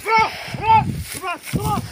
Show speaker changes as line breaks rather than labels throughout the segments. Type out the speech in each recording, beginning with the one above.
Come on, come on.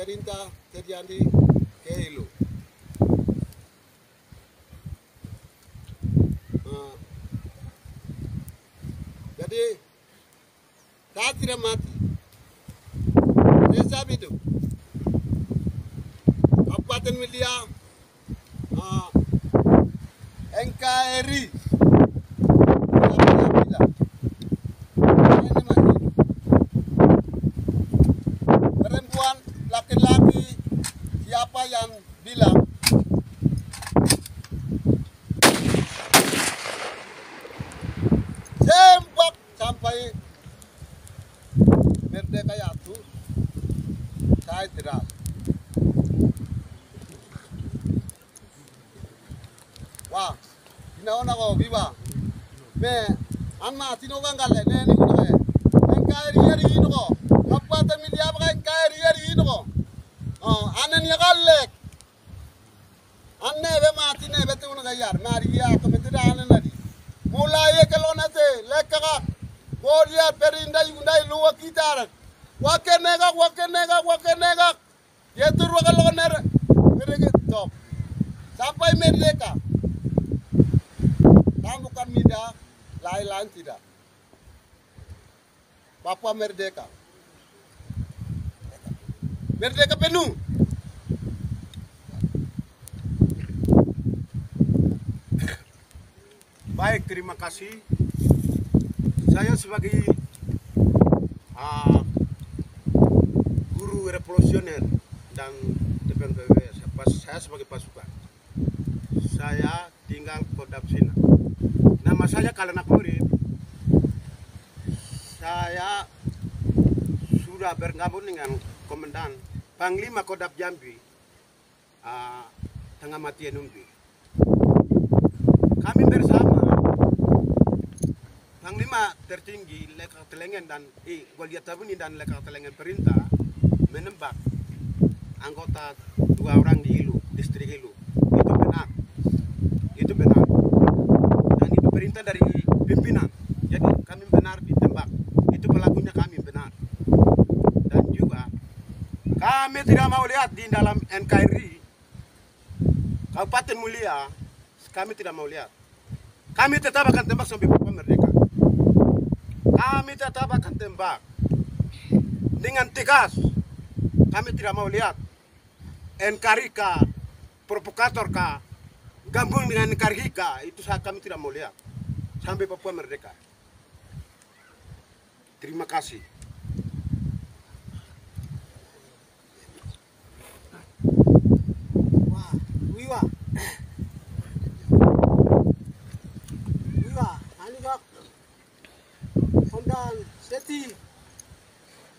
perintah terjadi ke Hilo. Uh, jadi saya tidak mati. Siap hidup. Kabupaten Media uh, NKRI দিলাম sempak sampai merdeka itu saya jelas wah ginawa na ko biba me ang mga sinugang kala na ni ko kaya ang kaya riya riya ko kapwa tamilya pa kaya kaya riya riya ko oh anan niya kalek नेवे माती नेवे ते उन यार, मारी या तो मित्र आने नरी मुला ये कलोना से लेकगा बोरिया पेरिंदा युंदा लुवा की तारक? वके नेगा वके नेगा वके नेगा ये तो रोगा लोग नेर मेरे के तो। सापाई मेरे लेका काम बुकर मीडा लाई लान तीरा। पापा मेरे देखा मेरे देखा पेनू?
Baik, terima kasih. Saya sebagai ah, guru revolusioner dan TPMPW, saya sebagai pasukan. Saya tinggal Kodam Sina. Nama saya Kalenak Murid. Saya sudah bergabung dengan Komandan Panglima Kodam Jambi, ah, Tengah kami bersama Panglima tertinggi Lekar Telengen dan eh, Goliat Tabuni dan Lekar Telengen Perintah menembak anggota dua orang di Ilu, distrik Ilu. Itu benar. Itu benar. Dan itu perintah dari pimpinan. Jadi kami benar ditembak. Itu pelakunya kami benar. Dan juga kami tidak mau lihat di dalam NKRI Kabupaten Mulia kami tidak mau lihat. Kami tetap akan tembak sampai Papua merdeka. Kami tetap akan tembak dengan tegas. Kami tidak mau lihat NKRI provokator gabung dengan NKRI itu saya kami tidak mau lihat sampai Papua merdeka. Terima kasih.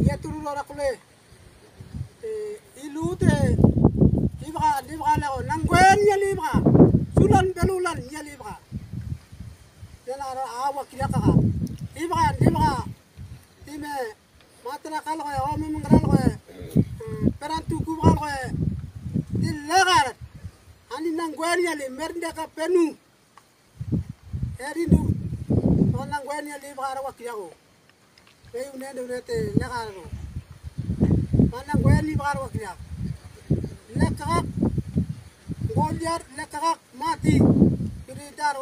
ya tu lo raqule ilute libra libra lo libra. Belulan ya libra. Ya la libra libra. Dime matra kal ko o mi mangra ko perantu ku penu. Erindu libra ra wa kila ko بيونا دوناتي لغارو أنا قويل لي بغار وكنا ماتي يريد دار